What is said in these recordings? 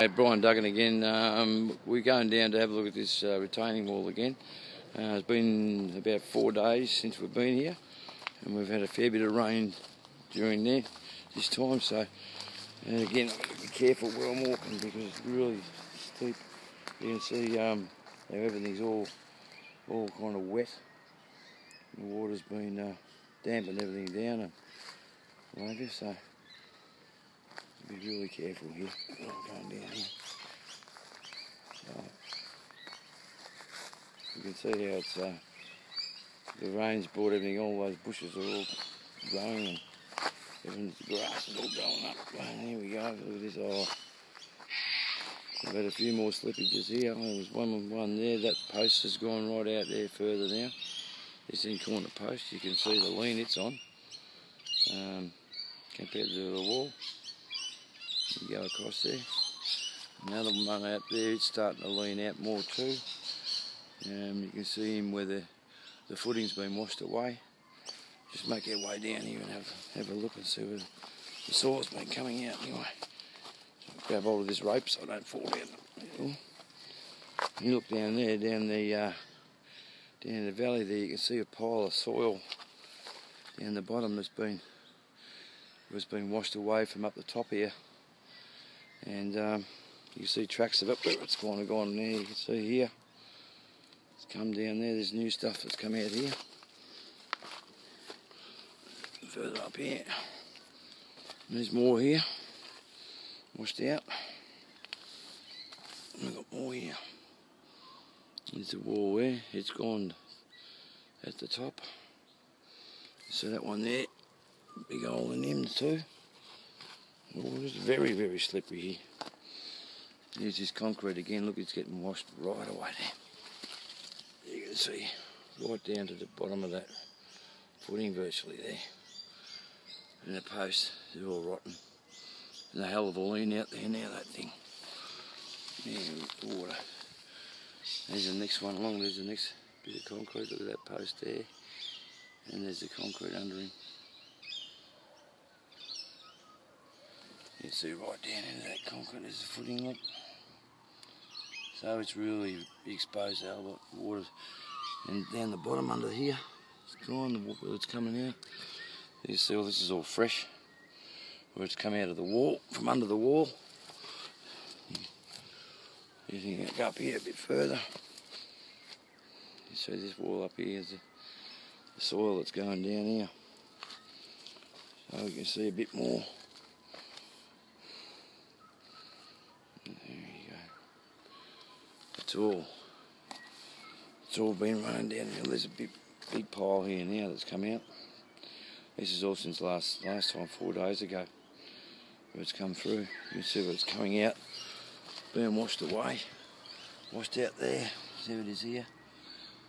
Hey, Brian Duggan again. Um, we're going down to have a look at this uh, retaining wall again. Uh, it's been about four days since we've been here, and we've had a fair bit of rain during there this time. So, and again, be careful where I'm walking because it's really steep. You can see um, how everything's all all kind of wet. The water's been uh, everything down and like so be really careful here. Going down here. So, you can see how it's uh, the rain's brought everything. All those bushes are all growing and even the grass is all going up. And here we go. Look at this. Oh, I've had a few more slippages here. There was one one there. That post has gone right out there further now. This in corner post. You can see the lean it's on um, compared to the wall. You go across there. Another one out there, it's starting to lean out more too. Um, you can see him where the, the footing's been washed away. Just make our way down here and have, have a look and see where the soil's been coming out anyway. Grab hold of this rope so I don't fall down. You look down there, down the uh, down the valley there, you can see a pile of soil down the bottom that's been was been washed away from up the top here and um, you see tracks of it it's going to go on there. You can see here. It's come down there. There's new stuff that's come out here. Further up here. There's more here. Washed out. We've got more here. There's the wall there. It's gone at the top. See that one there big hole in them too It's very, very slippery here. Here's this concrete again. Look, it's getting washed right away there. You can see right down to the bottom of that footing virtually there. And the posts, they're all rotten. There's a hell of a lean out there now, that thing. Yeah, water. There's the next one along. There's the next bit of concrete. Look at that post there. And there's the concrete under him. You see right down into that concrete there's a footing look. So it's really exposed to Albert water. And down the bottom under here, it's gone, the water it's coming out. You see all this is all fresh. Where it's come out of the wall, from under the wall. You can go up here a bit further. You see this wall up here is the, the soil that's going down here. So you can see a bit more. It's all it's all been running down here. There's a big big pile here now that's come out. This is all since last last time, four days ago. Where it's come through. You can see where it's coming out, being washed away. Washed out there. See what it is here.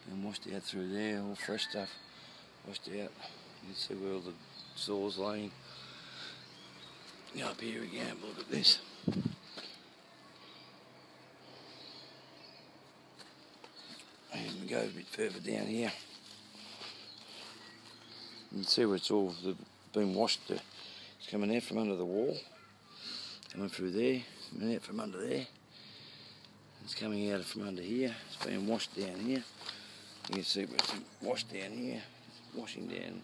Being washed out through there, all fresh stuff. Washed out. You can see where all the soil's laying. Up here again, look at this. A bit further down here. You can see where it's all been washed. It's coming out from under the wall, coming through there, coming out from under there. It's coming out from under here. It's being washed down here. You can see where it's washed down here. It's washing down.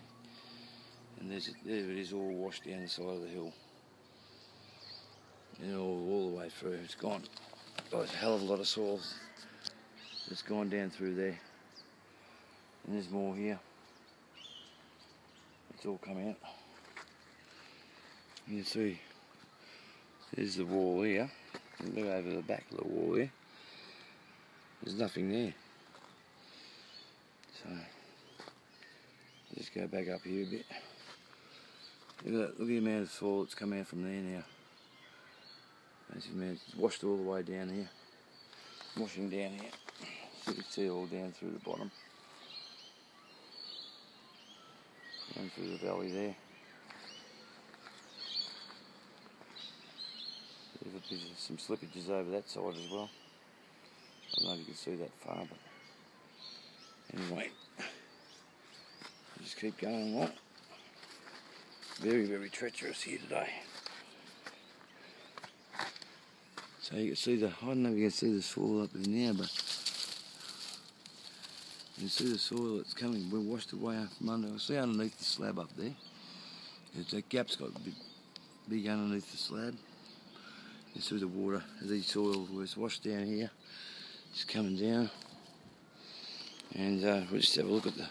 And there's, there it is all washed down the side of the hill. And all, all the way through. It's gone. Oh, a hell of a lot of soil it's gone down through there. And there's more here. It's all come out. You can see, there's the wall here. Look over the back of the wall there. There's nothing there. So, just go back up here a bit. Look at, that, look at the amount of soil that's come out from there now. That's it's washed all the way down here. Washing down here. You can see all down through the bottom. Through the valley there. There's some slippages over that side as well. I don't know if you can see that far, but anyway, just keep going on. Very, very treacherous here today. So you can see the, I don't know if you can see the soil up in there but you see the soil that's coming, we washed away from under. See underneath the slab up there. There's that gap's got a big underneath the slab. You see the water, these soil was washed down here. It's coming down. And uh, we'll just have a look at the.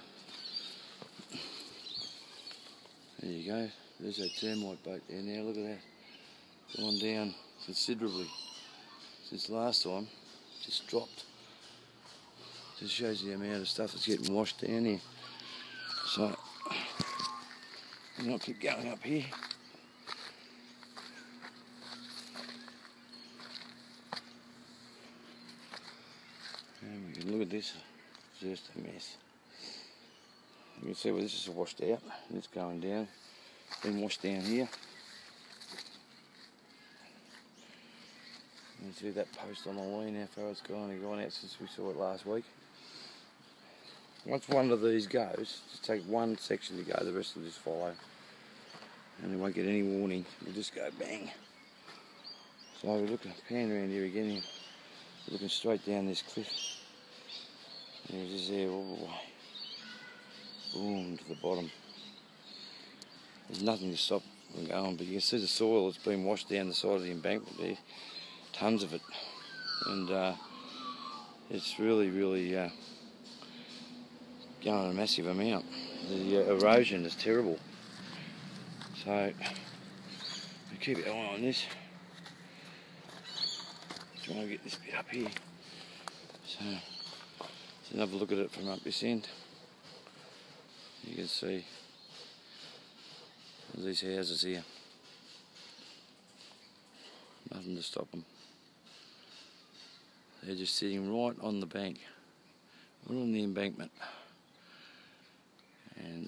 There you go. There's that termite boat there now. Look at that. Gone down considerably since last time. Just dropped. Just shows the amount of stuff that's getting washed down here. So, and I'll keep going up here. And we can look at this, it's just a mess. You can see where this is washed out, it's going down. Been washed down here. You can see that post on the line, how far it's gone. It's gone out since we saw it last week. Once one of these goes, just take one section to go, the rest will just follow. And they won't get any warning, it'll just go bang. So we're looking, pan around here again, here. looking straight down this cliff. And it's just there all the way. Boom, to the bottom. There's nothing to stop from going, but you can see the soil that's been washed down the side of the embankment there. Tons of it. And uh, it's really, really uh, going a massive amount. The uh, erosion is terrible. So, keep an eye on this. Just want to get this bit up here. So, let's another look at it from up this end. You can see these houses here. Nothing to stop them. They're just sitting right on the bank, right on the embankment.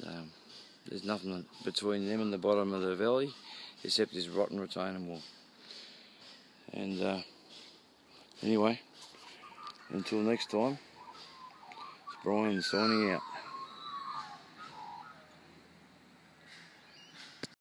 And um, there's nothing between them and the bottom of the valley except this rotten retaining wall. And uh, anyway, until next time, it's Brian signing out.